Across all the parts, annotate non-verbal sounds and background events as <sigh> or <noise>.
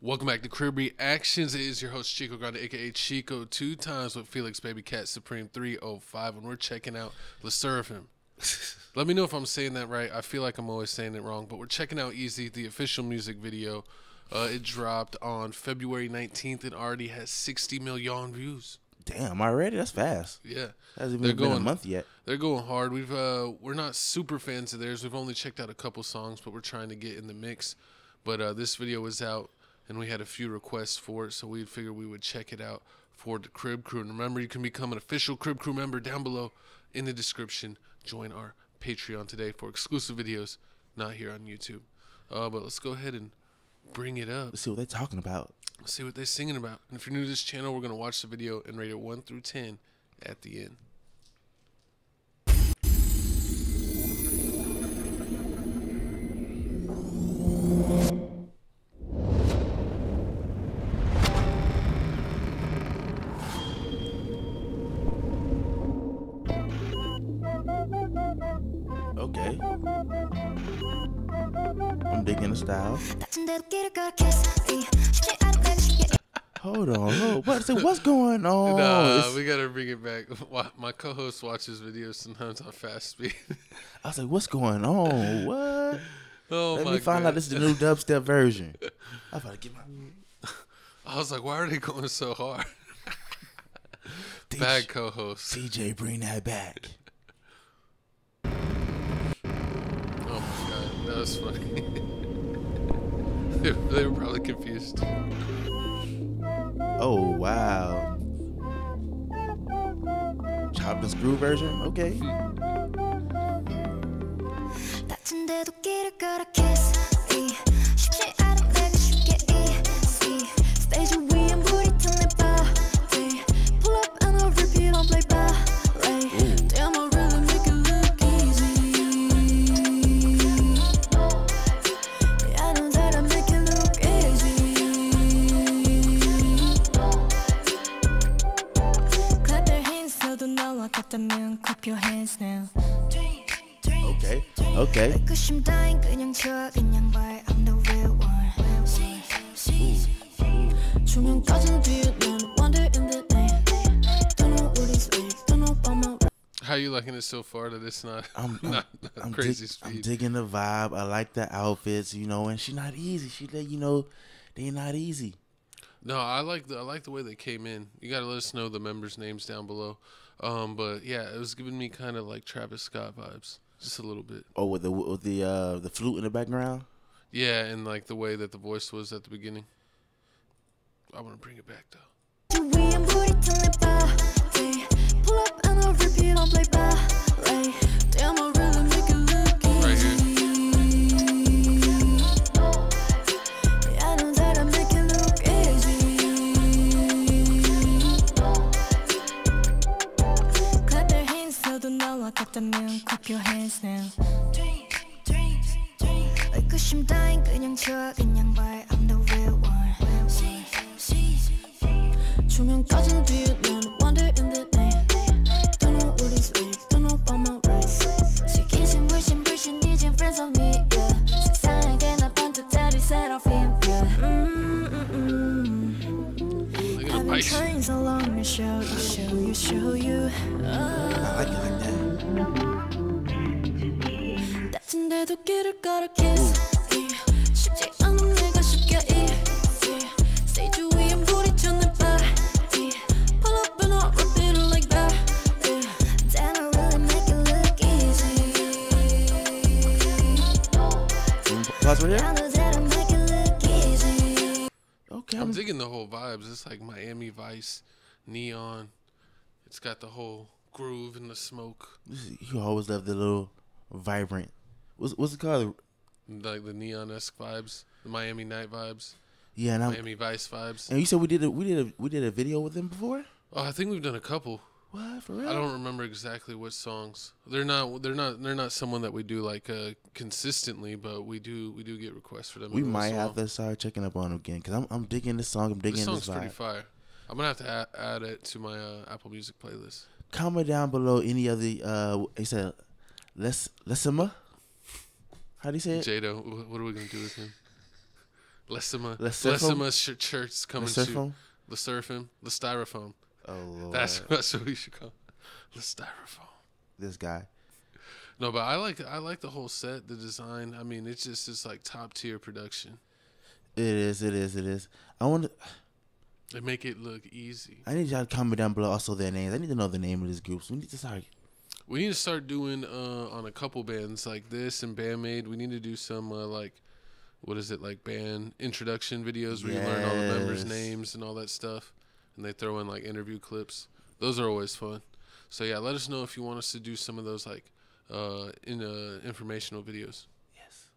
Welcome back to Crib Reactions. It is your host Chico Grande, aka Chico, two times with Felix Baby Cat Supreme 305, and we're checking out LE SSERAFIM. <laughs> Let me know if I'm saying that right. I feel like I'm always saying it wrong, but we're checking out Easy, the official music video. Uh, it dropped on February 19th and already has 60 million views. Damn, already? That's fast. Yeah, Hasn't They're even been a going- month yet. they're going hard. We've uh, we're not super fans of theirs. We've only checked out a couple songs, but we're trying to get in the mix. But uh, this video was out, and we had a few requests for it, so we figured we would check it out for the Crib Crew. And remember, you can become an official Crib Crew member down below in the description. Join our Patreon today for exclusive videos, not here on YouTube. Uh, but let's go ahead and bring it up. Let's see what they're talking about. Let's see what they're singing about. And if you're new to this channel, we're gonna watch the video and rate it one through ten at the end. beginner style. <laughs> Hold on, hold. What, so what's going on? Nah, we gotta bring it back. My co-host watches videos sometimes on fast speed. <laughs> I was like, "What's going on? What?" <laughs> Oh Let me find out this is the new dubstep version. I gotta get my. I was like, "Why are they going so hard?" DJ, bad co-host. CJ, bring that back. oh my God, that was funny they, they were probably confused. Oh wow. Chopped and screw version? Okay. 의심 따윈 그냥 쳐 그냥 말 I'm the real one 조명 꺼진 뒤에 난 wonder in the night Don't know what is real Don't know about my How you liking it so far? That it's not I'm, <laughs> I'm, not I'm, crazy dig- I'm speed. digging the vibe. I like the outfits, you know, and she's not easy. She let you know they not easy. No, I like the I like the way they came in. You gotta let us know the members' names down below. Um, but yeah, it was giving me kind of like Travis Scott vibes, just a little bit. Oh, with the with the uh the flute in the background. Yeah, and like the way that the voice was at the beginning. I want to bring it back though. 조명 꺼진 뒤에 난 wonder in the night Don't know what is real Don't know about my rights 시기심 불신 불신 이젠 friends on me yeah 세상에게 나 반짝다리 seraphim yeah mm, mm, mm. Look at the I've been bike. trying so long to show you, show you, show you. I like it like that. 다친 데도 길을 걸어 kiss Okay. I'm digging the whole vibes. It's like Miami Vice, neon. It's got the whole groove and the smoke, you always love the little vibrant. What's what's it called? like the neon esque vibes, the Miami night vibes, Yeah, and, I'm, Miami Vice vibes. and you said we did a we did a we did a video with them before. Oh, I think we've done a couple. What for real? I don't remember exactly what songs. They're not. They're not. They're not someone that we do like uh, consistently, but we do. We do get requests for them. We might have to start checking up on them again because I'm I'm digging this song. I'm This digging song's this pretty fire. I'm gonna have to add, add it to my uh, Apple Music playlist. Comment down below any of the uh. He said, "Let's Lessima." How do you say it? Jado, what are we gonna do with him? Lessima? Lessima sh- shirts coming to the surfing, the styrofoam. Oh lord, That's <laughs> that's what we should call the styrofoam. this guy. No, but I like I like the whole set, the design. I mean, it's just it's like top tier production. It is. It is. It is. I want. to They make it look easy. I need y'all to comment down below also their names. I need to know the name of this group. So we need to start. We need to start doing uh, on a couple bands like this and Bandmade. We need to do some uh, like what is it like band introduction videos where you learn all the members' names and all that stuff, and they throw in like interview clips. Those are always fun. So yeah, let us know if you want us to do some of those like uh, in uh, informational videos. Yes.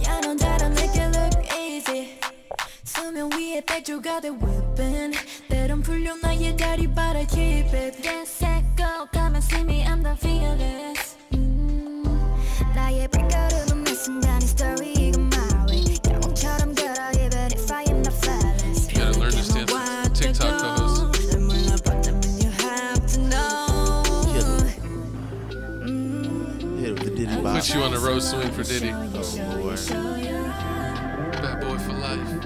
Yeah, 넌 다른 내게 look easy 수면 위에 백조가 돼 whipping 때론 풀려 나의 다리 but I keep it Yes, let go Come and see me, I'm the fearless on the road swing for Diddy. Oh lord. Bad boy for life.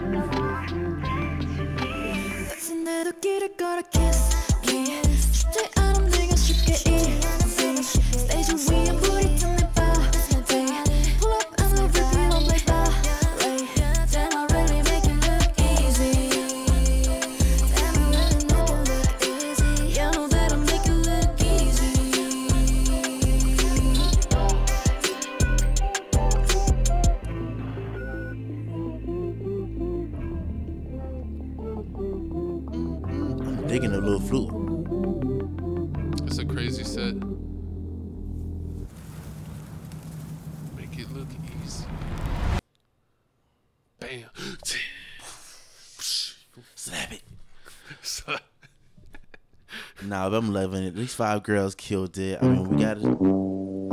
Bam. Slap it. So- <laughs> Nah, but I'm loving it. These five girls killed it. I mean, we got it. no,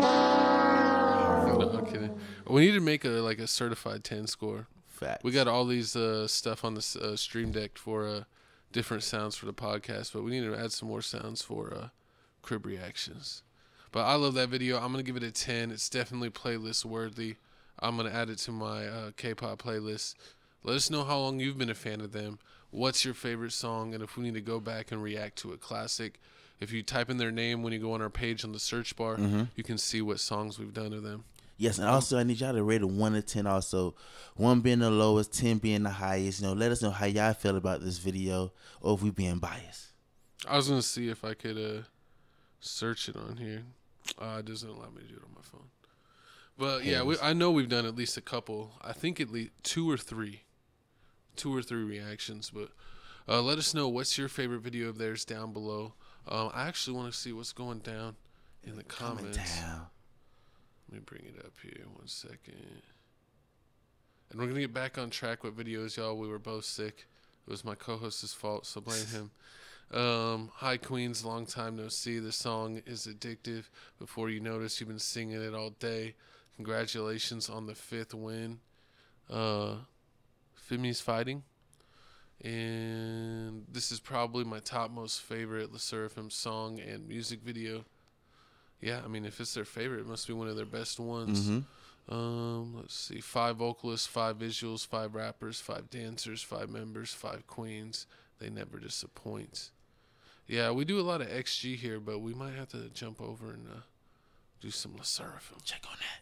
I'm kidding. We need to make a like a certified ten score. Facts. We got all these uh, stuff on the uh, stream deck for uh, different sounds for the podcast, but we need to add some more sounds for uh, crib reactions. But I love that video. I'm gonna give it a ten. It's definitely playlist worthy. I'm gonna add it to my uh, K-pop playlist. Let us know how long you've been a fan of them. What's your favorite song, and if we need to go back and react to a classic. If you type in their name when you go on our page on the search bar, you can see what songs we've done of them. Yes, and also I need y'all to rate it one to ten. Also, one being the lowest, ten being the highest. You know, let us know how y'all feel about this video, or if we being biased. I was gonna see if I could uh search it on here. Uh, it doesn't allow me to do it on my phone. But yeah, we, I know we've done at least a couple. I think at least two or three, two or three reactions. But uh, let us know what's your favorite video of theirs down below. Um, I actually want to see what's going down in the comments. Let me bring it up here one second. And we're gonna get back on track with videos, y'all. We were both sick. It was my co-host's fault, so blame him. <laughs> Um, hi Queens, long time no see. The song is addictive. Before you notice, you've been singing it all day. Congratulations on the fifth win. Uh, Fimi's fighting, and this is probably my top most favorite LE SSERAFIM song and music video. Yeah, I mean, if it's their favorite, it must be one of their best ones. Mhm. Um, let's see, five vocalists, five visuals, five rappers, five dancers, five members, five queens. They never disappoint. Yeah, we do a lot of XG here, but we might have to jump over and uh, do some La Seraphim. Check on that.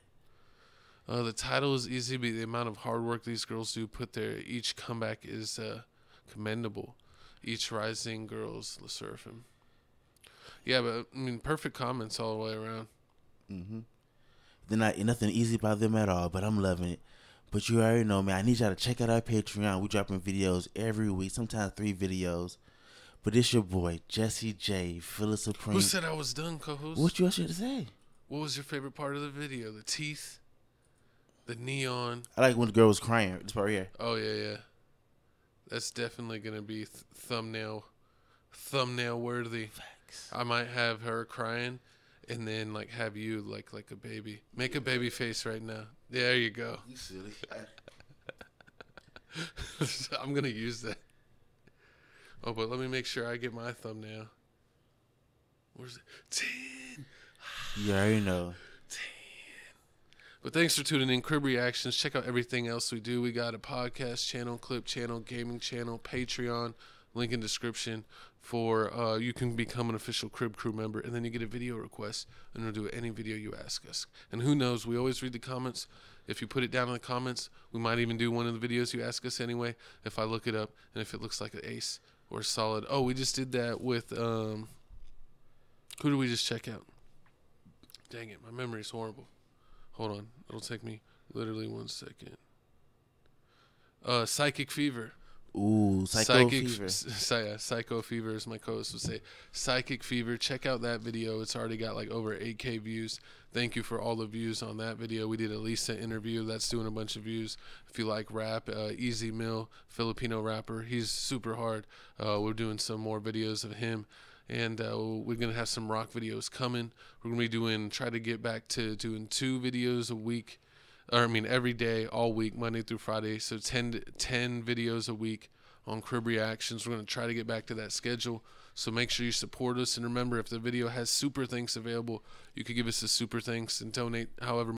Uh, the title is easy, but the amount of hard work these girls do put there, each comeback is uh, commendable. Each rising girls, La Seraphim. Yeah, but I mean, perfect comments all the way around. Mm-hmm. They're not nothing easy about them at all, but I'm loving it. But you already know, man. I need y'all to check out our Patreon. We dropping videos every week, sometimes three videos. But it's your boy Jesse J, Felix Supreme. Who said I was done, co-host? what you else to say? What was your favorite part of the video? The teeth, the neon. I like when the girl was crying. This part here. Oh yeah, yeah. That's definitely gonna be th- thumbnail, thumbnail worthy. I might have her crying, and then like have you like like a baby. Make a baby face right now. There you go. You silly. <laughs> <laughs> I'm gonna use that. Oh, but let me make sure I get my thumbnail. Where's it? Ten. you already know. But thanks for tuning in. Crib Reactions. Check out everything else we do. We got a podcast channel, clip channel, gaming channel, Patreon. Link in description for uh, you can become an official Crib Crew member, and then you get a video request, and we'll do any video you ask us. And who knows? We always read the comments. If you put it down in the comments, we might even do one of the videos you ask us anyway. If I look it up, and if it looks like an ace or solid. Oh, we just did that with um. Who did we just check out? Dang it, my memory's horrible. Hold on, it'll take me literally one second. Uh, Psychic Fever. Ooh, Psycho Psychic Fever. <laughs> Psy- yeah, Psycho Fever, as my co-host would say. Psychic Fever. Check out that video. It's already got like over 8k views. Thank you for all the views on that video. We did a Lisa interview. That's doing a bunch of views. If you like rap, uh, Ez Mil, Filipino rapper. He's super hard. Uh, we're doing some more videos of him. And uh, we're gonna have some rock videos coming. We're gonna be doing try to get back to doing two videos a week or I mean every day, all week, Monday through Friday. So 10, 10 videos a week on Crib Reactions. We're going to try to get back to that schedule. So make sure you support us. And remember, if the video has super thanks available, you could give us a super thanks and donate however